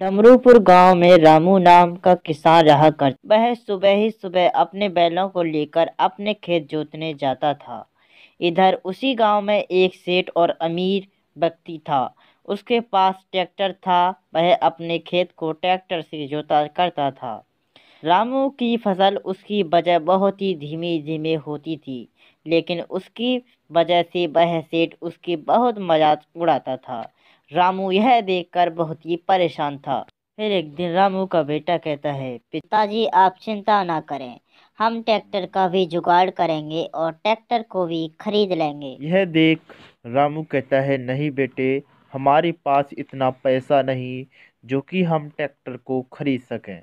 डमरूपुर गाँव में रामू नाम का किसान रहा कर वह सुबह ही सुबह अपने बैलों को लेकर अपने खेत जोतने जाता था। इधर उसी गाँव में एक सेठ और अमीर व्यक्ति था। उसके पास ट्रैक्टर था। वह अपने खेत को ट्रैक्टर से जोता करता था। रामू की फ़सल उसकी वजह बहुत ही धीमी धीमे होती थी, लेकिन उसकी वजह से वह सेठ उसकी बहुत मज़ाक उड़ाता था। रामू यह देखकर बहुत ही परेशान था। फिर एक दिन रामू का बेटा कहता है पिताजी आप चिंता ना करें। हम ट्रैक्टर का भी जुगाड़ करेंगे और ट्रैक्टर को भी खरीद लेंगे। यह देख रामू कहता है नहीं बेटे हमारे पास इतना पैसा नहीं जो कि हम ट्रैक्टर को खरीद सकें।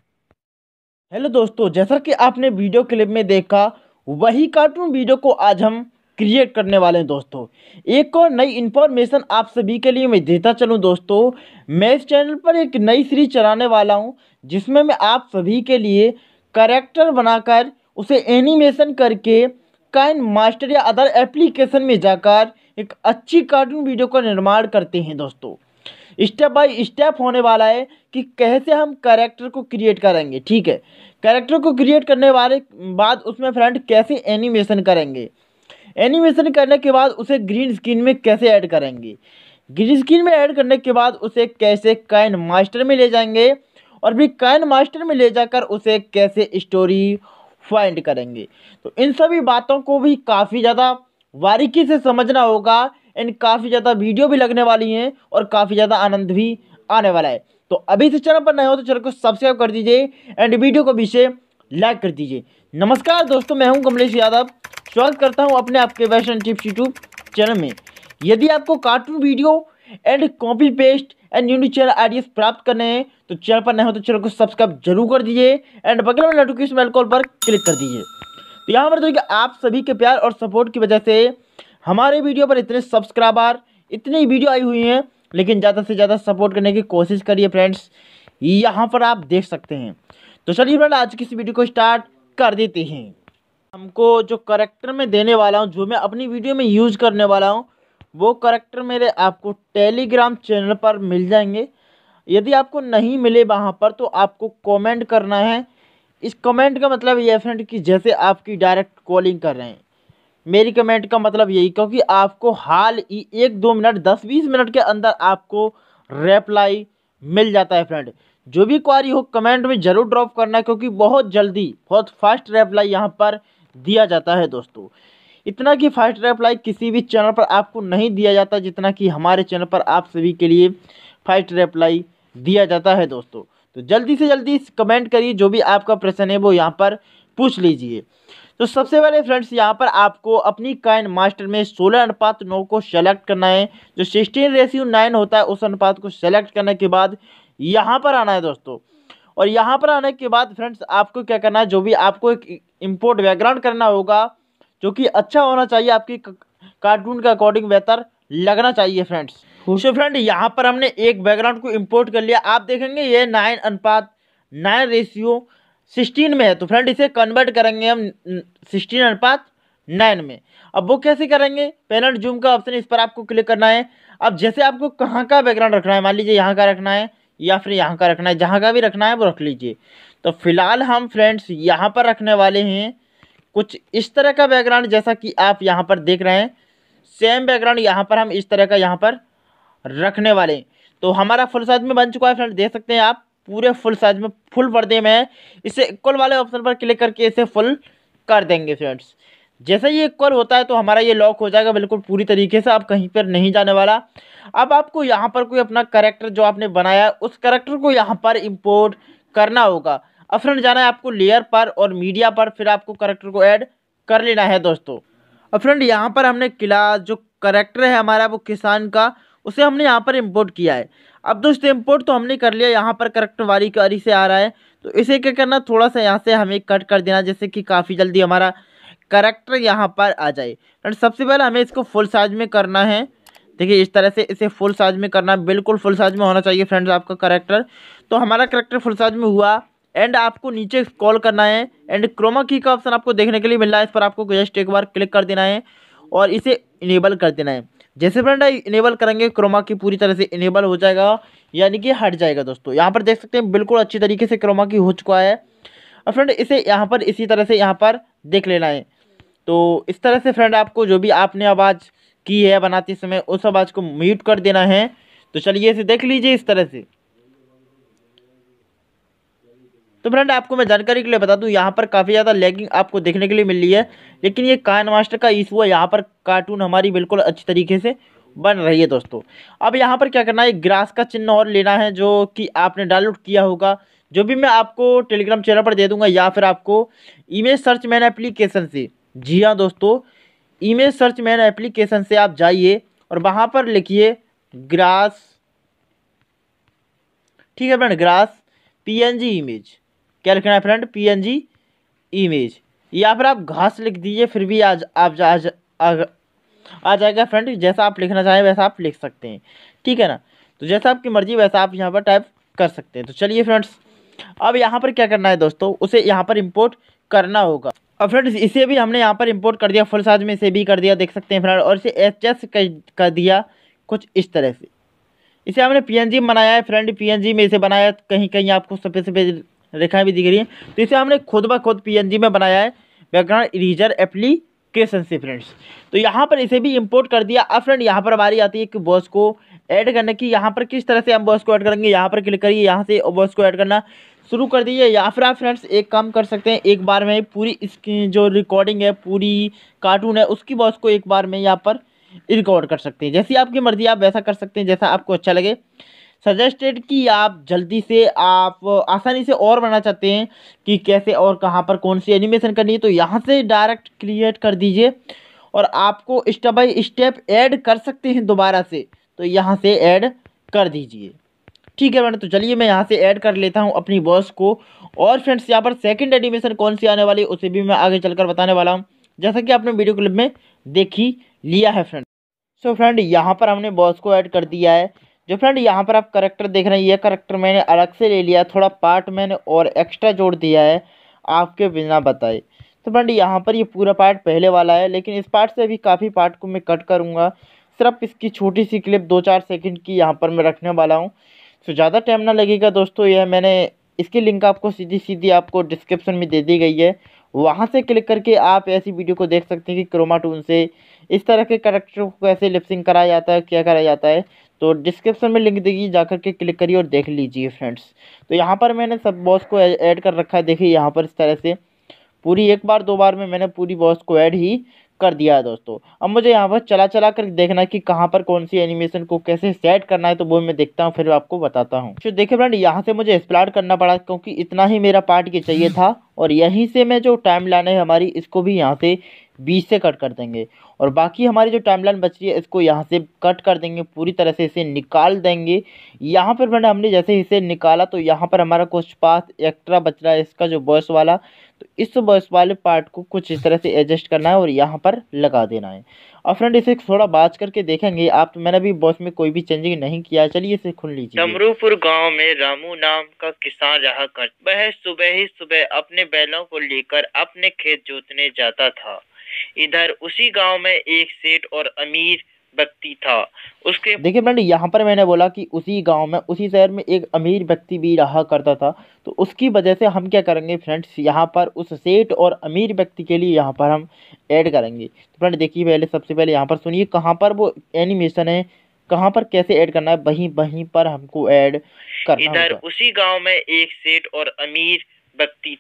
हेलो दोस्तों जैसा कि आपने वीडियो क्लिप में देखा वही कार्टून वीडियो को आज हम क्रिएट करने वाले हैं दोस्तों। एक और नई इन्फॉर्मेशन आप सभी के लिए मैं देता चलूँ दोस्तों। मैं इस चैनल पर एक नई सीरीज़ चलाने वाला हूँ, जिसमें मैं आप सभी के लिए करेक्टर बनाकर उसे एनिमेशन करके काइन मास्टर या अदर एप्लीकेशन में जाकर एक अच्छी कार्टून वीडियो का निर्माण करते हैं दोस्तों। स्टेप बाय स्टेप होने वाला है कि कैसे हम करेक्टर को क्रिएट करेंगे, ठीक है? करेक्टर को क्रिएट करने वाले बाद उसमें फ्रेंड कैसे एनिमेशन करेंगे? एनिमेशन करने के बाद उसे ग्रीन स्क्रीन में कैसे ऐड करेंगे? ग्रीन स्क्रीन में ऐड करने के बाद उसे कैसे कैन मास्टर में ले जाएँगे? और भी कैन मास्टर में ले जाकर उसे कैसे स्टोरी फाइंड करेंगे? तो इन सभी बातों को भी काफ़ी ज़्यादा बारीकी से समझना होगा एंड काफ़ी ज़्यादा वीडियो भी लगने वाली हैं और काफ़ी ज़्यादा आनंद भी आने वाला है। तो अभी से चैनल पर नए हो तो चैनल को सब्सक्राइब कर दीजिए एंड वीडियो को भी से लाइक कर दीजिए। नमस्कार दोस्तों, मैं हूँ कमलेश यादव। स्वागत करता हूँ अपने आपके वैशन टिप्स यूट्यूब चैनल में। यदि आपको cartoon video and copy paste and unique channel ideas प्राप्त करने हैं तो चैनल पर नए हो तो चैनल को सब्सक्राइब ज़रूर कर दीजिए एंड बगल में नोटिफिकेशन बेल कॉल पर क्लिक कर दीजिए। तो यहाँ पर देखिए, आप सभी के प्यार और सपोर्ट की वजह से हमारे वीडियो पर इतने सब्सक्राइबर इतनी वीडियो आई हुई हैं, लेकिन ज़्यादा से ज़्यादा सपोर्ट करने की कोशिश करिए फ्रेंड्स यहाँ पर आप देख सकते हैं। तो चलिए फ्रेंड आज की इस वीडियो को स्टार्ट कर देते हैं। हमको जो करेक्टर में देने वाला हूँ, जो मैं अपनी वीडियो में यूज़ करने वाला हूँ, वो करेक्टर मेरे आपको टेलीग्राम चैनल पर मिल जाएँगे। यदि आपको नहीं मिले वहाँ पर तो आपको कमेंट करना है। इस कमेंट का मतलब ये फ्रेंड कि जैसे आपकी डायरेक्ट कॉलिंग कर रहे हैं। मेरी कमेंट का मतलब यही, क्योंकि आपको हाल ही एक दो मिनट, दस बीस मिनट के अंदर आपको रेप्लाई मिल जाता है फ्रेंड जो भी क्वारी हो कमेंट में ज़रूर ड्रॉप करना, क्योंकि बहुत जल्दी, बहुत फास्ट रेप्लाई यहाँ पर दिया जाता है दोस्तों। इतना कि फास्ट रेप्लाई किसी भी चैनल पर आपको नहीं दिया जाता, जितना कि हमारे चैनल पर आप सभी के लिए फास्ट रेप्लाई दिया जाता है दोस्तों। तो जल्दी से जल्दी कमेंट करिए, जो भी आपका प्रश्न है वो यहाँ पर पूछ लीजिए। तो सबसे पहले फ्रेंड्स, यहाँ पर आपको अपनी काइन मास्टर में सोलह अनुपात नौ को सेलेक्ट करना है। जो सिक्सटीन रेशियो नाइन होता है, उस अनुपात को सेलेक्ट करने के बाद यहाँ पर आना है दोस्तों। और यहाँ पर आने के बाद फ्रेंड्स, आपको क्या करना है, जो भी आपको एक इम्पोर्ट बैकग्राउंड करना होगा, जो कि अच्छा होना चाहिए आपकी कार्टून के अकॉर्डिंग बेहतर लगना चाहिए फ्रेंड्स सो फ्रेंड यहाँ पर हमने एक बैकग्राउंड को इम्पोर्ट कर लिया। आप देखेंगे ये नाइन अनुपात नाइन रेशियो सिक्सटीन में है। तो फ्रेंड इसे कन्वर्ट करेंगे हम सिक्सटीन अनुपात नाइन में। अब वो कैसे करेंगे? पेनल्ट जूम का ऑप्शन इस पर आपको क्लिक करना है। अब जैसे आपको कहाँ का बैकग्राउंड रखना है, मान लीजिए यहाँ का रखना है, या फिर यहाँ का रखना है, जहाँ का भी रखना है, वो रख लीजिए। तो फ़िलहाल हम फ्रेंड्स यहाँ पर रखने वाले हैं। कुछ इस तरह का बैकग्राउंड जैसा कि आप यहाँ पर देख रहे हैं। सेम बैकग्राउंड यहाँ पर हम इस तरह का यहाँ पर रखने वाले हैं। तो हमारा फुल साइज़ में बन चुका है फ्रेंड देख सकते हैं आप, पूरे फुल साइज़ में फुल पर्दे में है। इसे इक्वल वाले ऑप्शन पर क्लिक करके इसे फुल कर देंगे फ्रेंड्स जैसे ये इक्वल होता है तो हमारा ये लॉक हो जाएगा बिल्कुल पूरी तरीके से, आप कहीं पर नहीं जाने वाला। अब आपको यहाँ पर कोई अपना करेक्टर जो आपने बनाया उस करेक्टर को यहाँ पर इम्पोर्ट करना होगा। अब फ्रेंड जाना है आपको लेयर पर और मीडिया पर, फिर आपको करेक्टर को ऐड कर लेना है दोस्तों। अब फ्रेंड यहाँ पर हमने किला, जो करेक्टर है हमारा, वो किसान का, उसे हमने यहाँ पर इम्पोर्ट किया है। अब दोस्तों इम्पोर्ट तो हमने कर लिया, यहाँ पर करेक्टर वारी कारी से आ रहा है। तो इसे क्या करना थोड़ा सा यहाँ से हमें कट कर देना जैसे कि काफ़ी जल्दी हमारा करेक्टर यहाँ पर आ जाए। फ्रेंड सबसे पहले हमें इसको फुल साइज़ में करना है। देखिए, इस तरह से इसे फुल साइज़ में करना, बिल्कुल फुल साइज़ में होना चाहिए फ्रेंड्स आपका करेक्टर तो हमारा करेक्टर फुल साइज़ में हुआ। एंड आपको नीचे कॉल करना है, एंड क्रोमा की का ऑप्शन आपको देखने के लिए मिल रहा है, इस पर आपको जस्ट एक बार क्लिक कर देना है और इसे इनेबल कर देना है। जैसे फ्रेंड इनेबल करेंगे, क्रोमा की पूरी तरह से इनेबल हो जाएगा, यानी कि हट जाएगा दोस्तों। यहाँ पर देख सकते हैं, बिल्कुल अच्छी तरीके से क्रोमा की हो चुका है। और फ्रेंड इसे यहाँ पर, इसी तरह से यहाँ पर देख लेना है। तो इस तरह से फ्रेंड आपको जो भी आपने आवाज़ की है बनाते समय, उस आवाज़ को म्यूट कर देना है। तो चलिए इसे देख लीजिए इस तरह से। तो फ्रेंड, आपको मैं जानकारी के लिए बता दूँ, यहाँ पर काफ़ी ज़्यादा लैगिंग आपको देखने के लिए मिल रही है, लेकिन ये कान मास्टर का इशू है, यहाँ पर कार्टून हमारी बिल्कुल अच्छी तरीके से बन रही है दोस्तों। अब यहाँ पर क्या करना है ग्रास का चिन्ह और लेना है, जो कि आपने डाउनलोड किया होगा, जो भी मैं आपको टेलीग्राम चैनल पर दे दूँगा, या फिर आपको इमेज सर्च मैन एप्लीकेशन से। जी हाँ दोस्तों इमेज सर्च मैन एप्लीकेशन से आप जाइए और वहाँ पर लिखिए ग्रास ठीक है फ्रेंड ग्रास पीएनजी इमेज क्या लिखना है फ्रेंड? पीएनजी इमेज या फिर आप घास लिख दीजिए फिर भी आज आप जा, आ, आ जाएगा फ्रेंड जैसा आप लिखना चाहें वैसा आप लिख सकते हैं। ठीक है ना? तो जैसा आपकी मर्ज़ी वैसा आप यहाँ पर टाइप कर सकते हैं। तो चलिए फ्रेंड्स अब यहाँ पर क्या करना है दोस्तों? उसे यहाँ पर इम्पोर्ट करना होगा। अब फ्रेंड्स इसे भी हमने यहाँ पर इम्पोर्ट कर दिया फुल साइज़ में इसे भी कर दिया देख सकते हैं फ्रेंड और इसे एच एस कर दिया कुछ इस तरह से। इसे हमने पीएनजी बनाया है फ्रेंड पीएनजी में इसे बनाया कहीं कहीं आपको सफ़ेद सफ़ेद रेखाएँ भी दिख रही हैं। तो इसे हमने खुद ब खुद पीएनजी में बनाया है। बैकग्राउंड इरीजर एप्लीकेशन से, फ्रेंड्स। तो यहाँ पर इसे भी इंपोर्ट कर दिया। अब फ्रेंड, यहाँ पर हमारी आती है कि बॉस को ऐड करने की। यहाँ पर किस तरह से हम बॉस को ऐड करेंगे? यहाँ पर क्लिक करिए। यहाँ से बॉस को ऐड करना शुरू कर दीजिए। या फिर आप फ्रेंड्स एक काम कर सकते हैं। एक बार में पूरी इसकी जो रिकॉर्डिंग है, पूरी कार्टून है, उसकी बॉस को एक बार में यहाँ पर रिकॉर्ड कर सकते हैं। जैसी आपकी मर्ज़ी, आप वैसा कर सकते हैं। जैसा आपको अच्छा लगे। सजेस्टेड कि आप जल्दी से आप आसानी से और बनाना चाहते हैं कि कैसे और कहाँ पर कौन सी एनिमेशन करनी है तो यहाँ से डायरेक्ट क्रिएट कर दीजिए और आपको स्टेप बाई स्टेप ऐड कर सकते हैं दोबारा से तो यहाँ से ऐड कर दीजिए। ठीक है मैडम तो चलिए मैं यहाँ से ऐड कर लेता हूँ अपनी बॉस को। और फ्रेंड्स यहाँ पर सेकंड एनिमेशन कौन सी आने वाली उसे भी मैं आगे चलकर बताने वाला हूँ। जैसा कि आपने वीडियो क्लिप में देखी, लिया है फ्रेंड सो फ्रेंड यहाँ पर हमने बॉस को ऐड कर दिया है। जो फ्रेंड, यहाँ पर आप करेक्टर देख रहे हैं, ये करेक्टर मैंने अलग से ले लिया, थोड़ा पार्ट मैंने और एक्स्ट्रा जोड़ दिया है, आपके बिना बताए। तो फ्रेंड, यहाँ पर ये पूरा पार्ट पहले वाला है, लेकिन इस पार्ट से भी काफ़ी पार्ट को मैं कट करूँगा। सिर्फ़ इसकी छोटी सी क्लिप दो चार सेकंड की यहाँ पर मैं रखने वाला हूँ। तो ज़्यादा टाइम ना लगेगा दोस्तों, यह मैंने इसकी लिंक आपको सीधी सीधी आपको डिस्क्रिप्शन में दे दी गई है। वहाँ से क्लिक करके आप ऐसी वीडियो को देख सकते हैं कि क्रोमाटून से इस तरह के करेक्टर को कैसे लिपसिंग कराया जाता है, क्या कराया जाता है। तो डिस्क्रिप्शन में लिंक देगी, जा के क्लिक करिए और देख लीजिए फ्रेंड्स तो यहाँ पर मैंने सब बॉस को ऐड कर रखा है, देखिए यहाँ पर इस तरह से. पूरी एक बार, दो बार में मैंने पूरी बॉस को ऐड ही कर दिया है दोस्तों. अब मुझे यहाँ पर चला चला कर देखना है कि कहाँ पर कौन सी एनिमेशन को कैसे सेट करना है तो वो मैं देखता हूँ, फिर आपको बताता हूँ. तो देखिए फ्रेंड यहाँ से मुझे एक्सप्लार करना पड़ा, क्योंकि इतना ही मेरा पार्ट ये चाहिए था. और यहीं से मैं जो टाइम लाइन है हमारी, इसको भी यहाँ से बीच से कट कर देंगे। और बाकी हमारी जो टाइमलाइन बच रही है, इसको यहाँ से कट कर देंगे, पूरी तरह से इसे निकाल देंगे। यहाँ पर मैंने, हमने जैसे इसे निकाला तो यहाँ पर हमारा कुछ पास एक्स्ट्रा बच रहा है इसका, जो बॉस वाला। तो इस बॉस वाले पार्ट को कुछ इस तरह से एडजस्ट करना है और यहाँ पर लगा देना है। और फ्रेंड इसे थोड़ा बात करके देखेंगे। आप, मैंने अभी बॉस में कोई भी चेंजिंग नहीं किया चलिए इसे खुल लीजिए। डमरूपुर गाँव में रामू नाम का किसान रहा कर वह सुबह ही सुबह अपने बैलों को लेकर अपने खेत जोतने जाता था। इधर उसी गाँव में एक सेठ और अमीर व्यक्ति था। उसके देखिए फ्रेंड यहाँ पर मैंने बोला कि उसी गाँव में उसी शहर में एक अमीर व्यक्ति भी रहा करता था। तो उसकी वजह से हम क्या करेंगे फ्रेंड्स यहाँ पर उस सेठ और अमीर व्यक्ति के लिए यहाँ पर हम ऐड करेंगे। तो फ्रेंड देखिए पहले सबसे पहले यहाँ पर सुनिए कहाँ पर वो एनिमेशन है कहाँ पर कैसे ऐड करना है वहीं वहीं पर हमको ऐड करना इधर उसी गाँव में एक सेठ और अमीर व्यक्ति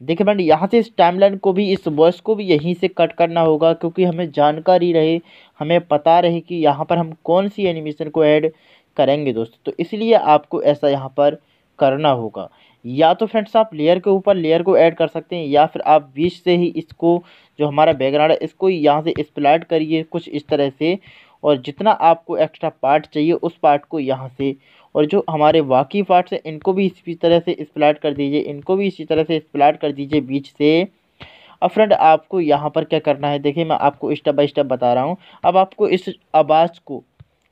देखिए फ्रेंड यहाँ से इस टाइमलाइन को भी, इस वर्स को भी यहीं से कट करना होगा, क्योंकि हमें जानकारी रहे, हमें पता रहे कि यहाँ पर हम कौन सी एनिमेशन को ऐड करेंगे दोस्तों। तो इसलिए आपको ऐसा यहाँ पर करना होगा। या तो फ्रेंड्स आप लेयर के ऊपर लेयर को ऐड कर सकते हैं, या फिर आप बीच से ही इसको, जो हमारा बैकग्राउंड है, इसको यहाँ से स्प्लाइट करिए, कुछ इस तरह से। और जितना आपको एक्स्ट्रा पार्ट चाहिए, उस पार्ट को यहाँ से और जो हमारे बाकी पार्ट्स हैं, इनको भी इसी तरह से स्प्लाट कर दीजिए, इनको भी इसी तरह से स्प्लाट कर दीजिए बीच से। अब फ्रेंड आपको यहाँ पर क्या करना है? देखिए, मैं आपको स्टेप बाय स्टेप बता रहा हूँ। अब आपको इस आवाज़ को,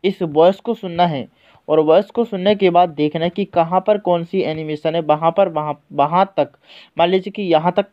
इस वॉइस को सुनना है और वॉइस को सुनने के बाद देखना है कि कहाँ पर कौन सी एनिमेशन है, वहाँ पर, वहाँ वहाँ तक। मान लीजिए कि यहाँ तक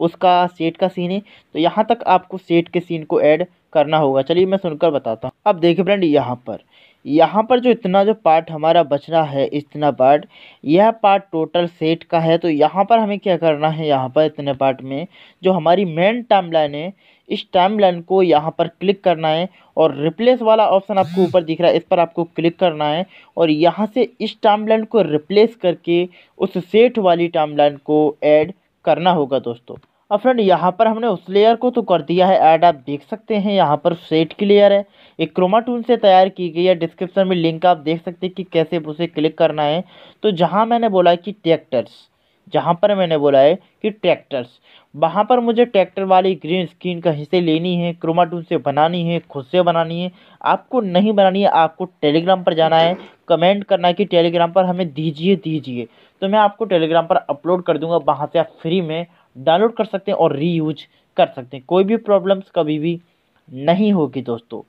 उसका सेट का सीन है तो यहाँ तक आपको सेट के सीन को ऐड करना होगा। चलिए, मैं सुनकर बताता हूँ। अब देखिए फ्रेंड यहाँ पर। यहाँ पर जो इतना जो पार्ट हमारा बच रहा है, इतना पार्ट, यह पार्ट टोटल सेट का है तो यहाँ पर हमें क्या करना है यहाँ पर इतने पार्ट में? जो हमारी मेन टाइमलाइन है, इस टाइमलाइन को यहाँ पर क्लिक करना है और रिप्लेस वाला ऑप्शन आपको ऊपर दिख रहा है, इस पर आपको क्लिक करना है और यहाँ से इस टाइमलाइन को रिप्लेस करके उस सेट वाली टाइमलाइन को ऐड करना होगा दोस्तों। अब फ्रेंड, यहाँ पर हमने उस लेयर को तो कर दिया है ऐड आप देख सकते हैं, यहाँ पर सेट की लेयर है। एक क्रोमा टूल से तैयार की गई है डिस्क्रिप्शन में लिंक आप देख सकते हैं कि कैसे उसे क्लिक करना है। तो जहाँ मैंने बोला है कि ट्रैक्टर्स जहाँ पर मैंने बोला है कि ट्रैक्टर्स वहाँ पर मुझे ट्रैक्टर वाली ग्रीन स्क्रीन का हिस्से लेनी है क्रोमा टूल से बनानी है, खुद से बनानी है। आपको नहीं बनानी है, आपको टेलीग्राम पर जाना है। कमेंट करना है कि टेलीग्राम पर हमें दीजिए दीजिए। तो मैं आपको टेलीग्राम पर अपलोड कर दूँगा, वहाँ से आप फ्री में डाउनलोड कर सकते हैं और रीयूज कर सकते हैं। कोई भी प्रॉब्लम्स कभी भी नहीं होगी दोस्तों।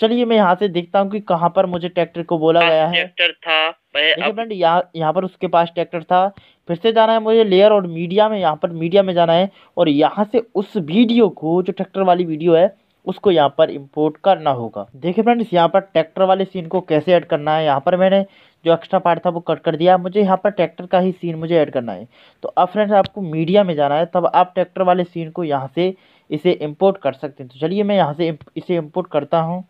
चलिए मैं यहाँ से देखता हूँ कि कहाँ पर मुझे ट्रैक्टर को बोला गया है। ट्रैक्टर था। देखिए फ्रेंड यहाँ यहाँ पर उसके पास ट्रैक्टर था। फिर से जाना है मुझे लेयर और मीडिया में यहाँ पर मीडिया में जाना है। और यहाँ से उस वीडियो को जो ट्रैक्टर वाली वीडियो है उसको यहाँ पर इंपोर्ट करना होगा। देखिए फ्रेंड्स यहाँ पर ट्रैक्टर वाले सीन को कैसे ऐड करना है? यहाँ पर मैंने जो एक्स्ट्रा पार्ट था वो कट कर दिया। मुझे यहाँ पर ट्रैक्टर का ही सीन मुझे ऐड करना है। तो अब फ्रेंड्स आपको मीडिया में जाना है, तब आप ट्रैक्टर वाले सीन को यहाँ से इसे इम्पोर्ट कर सकते हैं। तो चलिए मैं यहाँ से इसे इम्पोर्ट करता हूँ।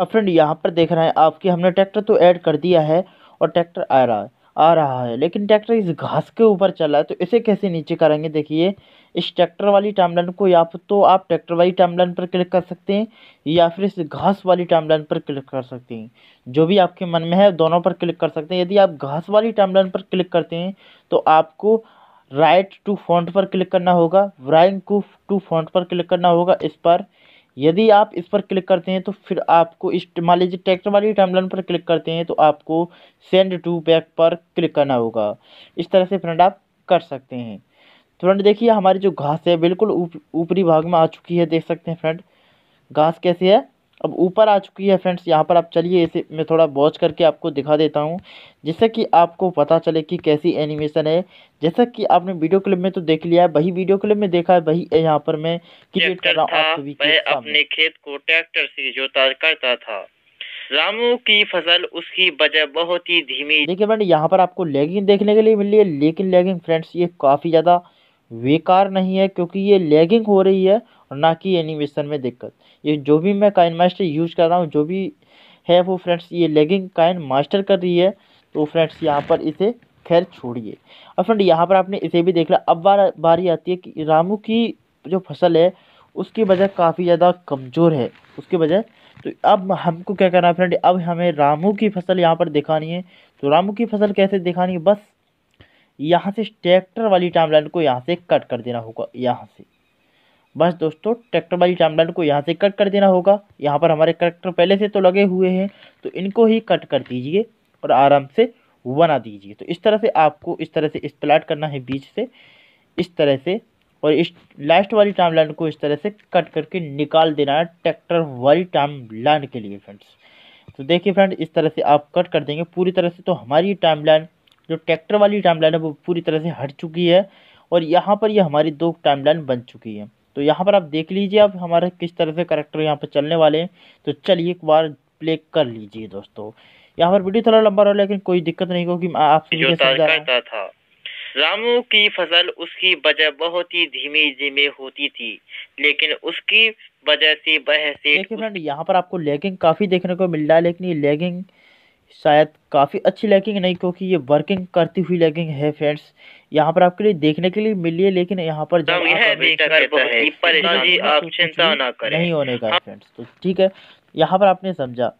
अब फ्रेंड यहाँ पर देख रहे हैं आपकी, हमने ट्रैक्टर तो ऐड कर दिया है और ट्रैक्टर आ रहा है। आ रहा है। लेकिन ट्रैक्टर इस घास के ऊपर चल है तो इसे कैसे नीचे करेंगे? देखिए, इस ट्रैक्टर वाली टाइमलाइन को या तो आप ट्रैक्टर वाली टाइमलाइन पर क्लिक कर सकते हैं, या फिर इस घास वाली टाइमलाइन पर क्लिक कर सकते हैं। जो भी आपके मन में है, दोनों पर क्लिक कर सकते हैं। यदि आप घास वाली टाइमलाइन पर क्लिक करते हैं तो आपको राइट टू फॉन्ट पर क्लिक करना होगा, राइट टू टू फॉन्ट पर क्लिक करना होगा। इस पर यदि आप इस पर क्लिक करते हैं तो फिर आपको इस मान लीजिए ट्रैक्टर वाली टाइमलाइन पर क्लिक करते हैं तो आपको सेंड टू बैक पर क्लिक करना होगा। इस तरह से फ्रेंड आप कर सकते हैं। तो फ्रेंड देखिए हमारी जो घास है बिल्कुल ऊपरी उप, भाग में आ चुकी है देख सकते हैं फ्रेंड घास कैसी है? अब ऊपर आ चुकी है फ्रेंड्स यहाँ पर आप चलिए इसे मैं थोड़ा वॉच करके आपको दिखा देता हूँ जिससे कि आपको पता चले कि कैसी एनिमेशन है। जैसा कि आपने वीडियो क्लिप में तो देख लिया है वही वीडियो क्लिप में देखा है वही यहाँ पर मैं क्रिएट कर रहा हूँ आप सभी के अपने खेत को ट्रैक्टर से जोता करता था। रामू की फ़सल उसकी वजह बहुत ही धीमी देखिए फ्रेंड यहाँ पर आपको लेगिंग देखने के लिए मिल रही है लेकिन लेगिंग फ्रेंड्स ये काफ़ी ज़्यादा बेकार नहीं है क्योंकि ये लेगिंग हो रही है और ना कि एनिमेशन में दिक्कत। ये जो भी मैं काइन मास्टर यूज़ कर रहा हूँ, जो भी है वो फ्रेंड्स ये लेगिंग काइन मास्टर कर रही है तो फ्रेंड्स यहाँ पर इसे खैर छोड़िए। और फ्रेंड यहाँ पर आपने इसे भी देख लिया। अब बार, बारी आती है कि रामू की जो फ़सल है, उसकी वजह काफ़ी ज़्यादा कमज़ोर है। उसकी वजह तो अब हमको क्या करना है फ्रेंड अब हमें रामू की फ़सल यहाँ पर दिखानी है। तो रामू की फ़सल कैसे दिखानी है? बस यहाँ से ट्रैक्टर वाली टाइमलाइन को यहाँ से कट कर देना होगा, यहाँ से। बस दोस्तों ट्रैक्टर वाली टाइमलाइन को यहाँ से कट कर देना होगा। यहाँ पर हमारे करेक्टर पहले से तो लगे हुए हैं तो इनको ही कट कर दीजिए और आराम से बना दीजिए। तो इस तरह से आपको इस तरह से स्प्लैट करना है बीच से, इस तरह से और इस लास्ट वाली टाइम लाइन को इस तरह से कट करके निकाल देना है ट्रैक्टर वाली टाइम लाइन के लिए फ्रेंड्स तो देखिए फ्रेंड इस तरह से आप कट कर देंगे। पूरी तरह से तो हमारी टाइम लाइन जो ट्रैक्टर वाली टाइम लाइन है, वो पूरी तरह से हट चुकी है और यहाँ पर ये यह हमारी दो टाइम लाइन बन चुकी है। तो यहाँ पर आप देख लीजिए अब हमारे किस तरह से करेक्टर यहाँ पर चलने वाले हैं। तो चलिए एक बार प्ले कर लीजिए दोस्तों। यहाँ पर वीडियो थोड़ा लंबा रहा लेकिन कोई दिक्कत नहीं होगी आपसे था रामू की फ़सल उसकी वजह बहुत ही धीमी धीमे होती थी लेकिन उसकी वजह से वह से देखिए फ्रेंड यहाँ पर आपको लेगिंग काफ़ी देखने को मिल रहा है लेकिन ये लेगिंग शायद काफ़ी अच्छी लैगिंग नहीं क्योंकि ये वर्किंग करती हुई लैगिंग है फ्रेंड्स यहाँ पर आपके लिए देखने के लिए मिली है लेकिन यहाँ पर जब नहीं होने का फ्रेंड्स तो ठीक है यहाँ पर आपने समझा।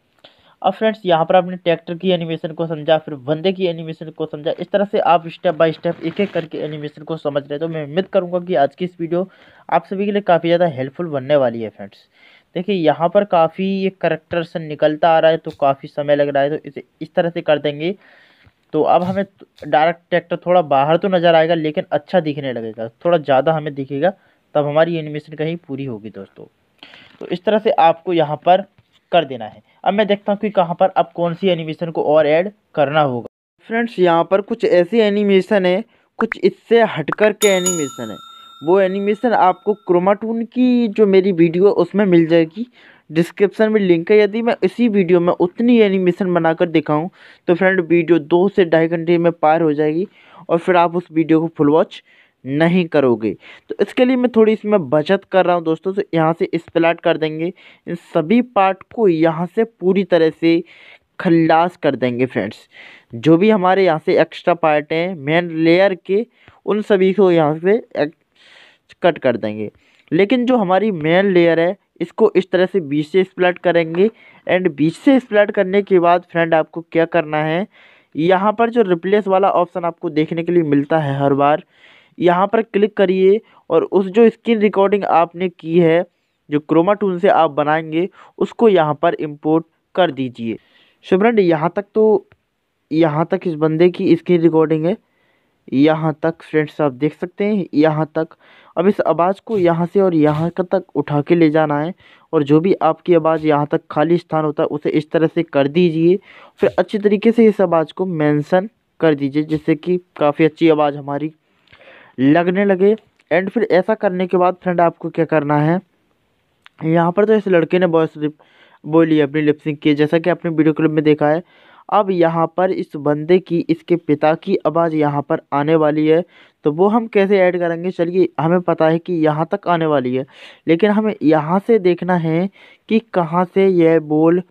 अब फ्रेंड्स यहाँ पर आपने ट्रैक्टर की एनिमेशन को समझा फिर बंदे की एनिमेशन को समझा। इस तरह से आप स्टेप बाय स्टेप एक एक करके एनिमेशन को समझ रहे तो मैं उम्मीद करूँगा कि आज की इस वीडियो आप सभी के लिए काफ़ी ज़्यादा हेल्पफुल बनने वाली है फ्रेंड्स देखिए, यहाँ पर काफ़ी ये करेक्टर से निकलता आ रहा है तो काफ़ी समय लग रहा है तो इसे इस तरह से कर देंगे। तो अब हमें डायरेक्ट ट्रैक्टर थोड़ा बाहर तो नज़र आएगा, लेकिन अच्छा दिखने लगेगा। थोड़ा ज़्यादा हमें दिखेगा, तब हमारी एनिमेशन कहीं पूरी होगी दोस्तों। तो इस तरह से आपको यहाँ पर कर देना है। अब मैं देखता हूँ कि कहाँ पर अब कौन सी एनिमेशन को और ऐड करना होगा। फ्रेंड्स यहाँ पर कुछ ऐसी एनिमेशन है, कुछ इससे हटकर के एनिमेशन है। वो एनिमेशन आपको क्रोमाटून की जो मेरी वीडियो है, उसमें मिल जाएगी। डिस्क्रिप्शन में लिंक है, यदि मैं इसी वीडियो में उतनी एनिमेशन बनाकर दिखाऊँ तो फ्रेंड वीडियो दो से ढाई घंटे में पार हो जाएगी और फिर आप उस वीडियो को फुल वॉच नहीं करोगे। तो इसके लिए मैं थोड़ी इसमें बचत कर रहा हूँ दोस्तों तो यहाँ से स्प्लैट कर देंगे। इन सभी पार्ट को यहाँ से पूरी तरह से खल्लास कर देंगे फ्रेंड्स जो भी हमारे यहाँ से एक्स्ट्रा पार्ट हैं मेन लेयर के, उन सभी को यहाँ से कट कर देंगे। लेकिन जो हमारी मेन लेयर है, इसको इस तरह से बीच से स्प्लैट करेंगे। एंड बीच से स्प्लैट करने के बाद फ्रेंड आपको क्या करना है, यहाँ पर जो रिप्लेस वाला ऑप्शन आपको देखने के लिए मिलता है हर बार, यहाँ पर क्लिक करिए और उस जो स्क्रीन रिकॉर्डिंग आपने की है, जो क्रोमा टून से आप बनाएँगे, उसको यहाँ पर इम्पोर्ट कर दीजिए। सो फ्रेंड यहाँ तक तो यहाँ तक इस बंदे की स्क्रीन रिकॉर्डिंग है। यहाँ तक फ्रेंड्स आप देख सकते हैं, यहाँ तक अब इस आवाज़ को यहाँ से और यहाँ तक उठा के ले जाना है और जो भी आपकी आवाज़ यहाँ तक खाली स्थान होता है, उसे इस तरह से कर दीजिए। फिर अच्छी तरीके से इस आवाज़ को मेंशन कर दीजिए, जिससे कि काफ़ी अच्छी आवाज़ हमारी लगने लगे। एंड फिर ऐसा करने के बाद फ्रेंड आपको क्या करना है? यहाँ पर तो इस लड़के ने वॉइस बोली अपनी लिपसिंग की जैसा कि आपने वीडियो क्लिप में देखा है, अब यहाँ पर इस बंदे की, इसके पिता की आवाज़ यहाँ पर आने वाली है। तो वो हम कैसे ऐड करेंगे? चलिए, हमें पता है कि यहाँ तक आने वाली है, लेकिन हमें यहाँ से देखना है कि कहाँ से यह बोल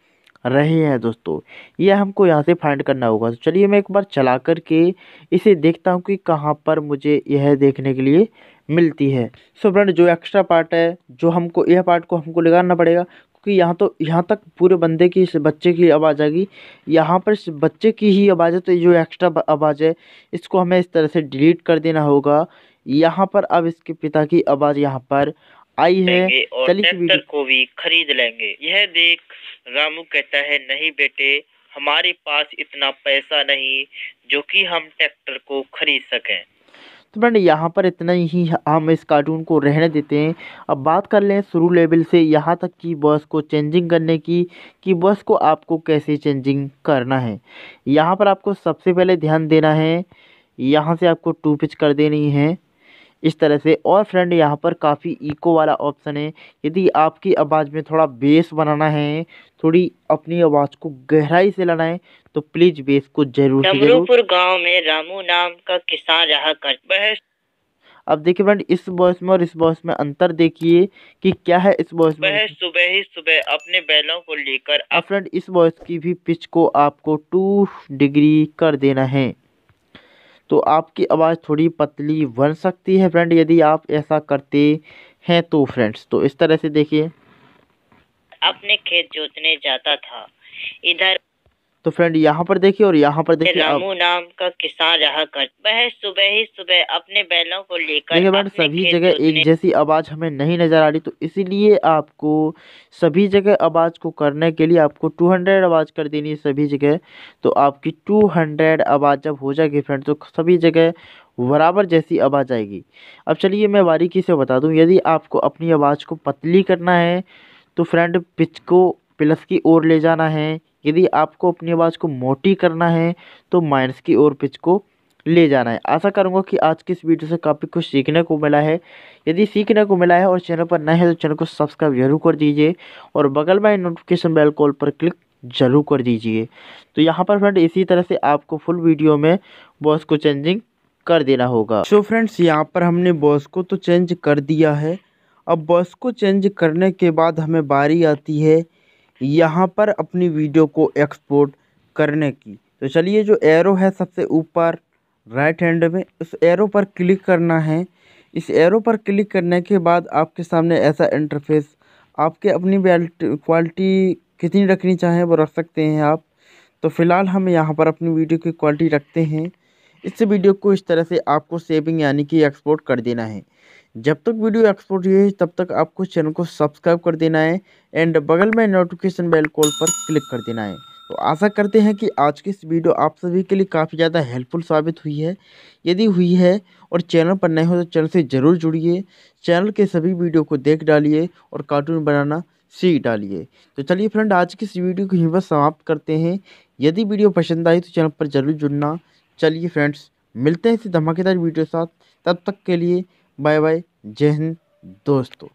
रहे हैं दोस्तों। ये हमको यहाँ से फाइंड करना होगा। तो चलिए, मैं एक बार चला कर के इसे देखता हूँ कि कहाँ पर मुझे यह देखने के लिए मिलती है। सो so फ्रेंड जो एक्स्ट्रा पार्ट है, जो हमको, यह पार्ट को हमको लगाना पड़ेगा। क्योंकि यहाँ तो यहाँ तक पूरे बंदे की इस बच्चे की आवाज़ आ गई यहाँ पर इस बच्चे की ही आवाज़ है तो जो एक्स्ट्रा आवाज़ है इसको हमें इस तरह से डिलीट कर देना होगा। यहाँ पर अब इसके पिता की आवाज़ यहाँ पर आई है। और ट्रैक्टर को भी खरीद लेंगे। यह देख रामू कहता है नहीं बेटे हमारे पास इतना पैसा नहीं जो कि हम ट्रैक्टर को खरीद सकें। तो फ्रेंड, यहाँ पर इतना ही हम इस कार्टून को रहने देते हैं। अब बात कर लें शुरू लेवल से, यहाँ तक कि बस को चेंजिंग करने की, कि बस को आपको कैसे चेंजिंग करना है। यहाँ पर आपको सबसे पहले ध्यान देना है, यहाँ से आपको टू पिच कर देनी है। इस तरह से। और फ्रेंड यहाँ पर काफ़ी इको वाला ऑप्शन है। यदि आपकी आवाज़ में थोड़ा बेस बनाना है थोड़ी अपनी आवाज़ को गहराई से लाना है तो प्लीज़ बेस को ज़रूर डमरूपुर गाँव में रामू नाम का किसान रहा कर वह अब देखिए फ्रेंड इस वॉइस में और इस वॉइस में अंतर देखिए कि क्या है इस वॉइस में। सुबह ही सुबह अपने बैलों को लेकर अब फ्रेंड इस वॉइस की भी पिच को आपको टू डिग्री कर देना है। तो आपकी आवाज़ थोड़ी पतली बन सकती है फ्रेंड यदि आप ऐसा करते हैं तो फ्रेंड्स तो इस तरह से देखिए। अपने खेत जोतने जाता था। इधर तो फ्रेंड यहाँ पर देखिए और यहाँ पर देखिए रामू नाम का किसान रहा कर। वह सुबह ही सुबह अपने बैलों को लेकर देखिए फ्रेंड सभी जगह एक जैसी आवाज़ हमें नहीं नज़र आ रही तो इसीलिए आपको सभी जगह आवाज़ को करने के लिए आपको 200 आवाज़ कर देनी है सभी जगह। तो आपकी 200 आवाज़ जब हो जाएगी फ्रेंड तो सभी जगह बराबर जैसी आवाज़ आएगी। अब चलिए मैं बारीकी से बता दूँ यदि आपको अपनी आवाज़ को पतली करना है तो फ्रेंड पिच को प्लस की ओर ले जाना है। यदि आपको अपनी आवाज़ को मोटी करना है तो माइनस की ओर पिच को ले जाना है। आशा करूँगा कि आज की इस वीडियो से काफ़ी कुछ सीखने को मिला है। यदि सीखने को मिला है और चैनल पर नए हैं तो चैनल को सब्सक्राइब ज़रूर कर दीजिए और बगल में नोटिफिकेशन बेल कॉल पर क्लिक ज़रूर कर दीजिए। तो यहाँ पर फ्रेंड, इसी तरह से आपको फुल वीडियो में बॉस को चेंजिंग कर देना होगा। सो फ्रेंड्स, यहाँ पर हमने बॉस को तो चेंज कर दिया है। अब बॉस को चेंज करने के बाद हमें बारी आती है यहाँ पर अपनी वीडियो को एक्सपोर्ट करने की। तो चलिए जो एरो है सबसे ऊपर राइट हैंड में, उस एरो पर क्लिक करना है। इस एरो पर क्लिक करने के बाद आपके सामने ऐसा इंटरफेस आपके अपनी क्वालिटी कितनी रखनी चाहें वो रख सकते हैं आप। तो फ़िलहाल हम यहाँ पर अपनी वीडियो की क्वालिटी रखते हैं। इस वीडियो को इस तरह से आपको सेविंग यानी कि एक्सपोर्ट कर देना है। जब तक वीडियो एक्सपोर्ट हुई है तब तक आपको चैनल को सब्सक्राइब कर देना है एंड बगल में नोटिफिकेशन बेल कॉल पर क्लिक कर देना है। तो आशा करते हैं कि आज की इस वीडियो आप सभी के लिए काफ़ी ज़्यादा हेल्पफुल साबित हुई है। यदि हुई है और चैनल पर नए हो तो चैनल से ज़रूर जुड़िए, चैनल के सभी वीडियो को देख डालिए और कार्टून बनाना सीख डालिए। तो चलिए फ्रेंड आज की इस वीडियो को पर समाप्त करते हैं। यदि वीडियो पसंद आई तो चैनल पर ज़रूर जुड़ना। चलिए फ्रेंड्स मिलते हैं इसी धमाकेदार वीडियो के साथ। तब तक के लिए बाय बाय जय हिंद दोस्तों।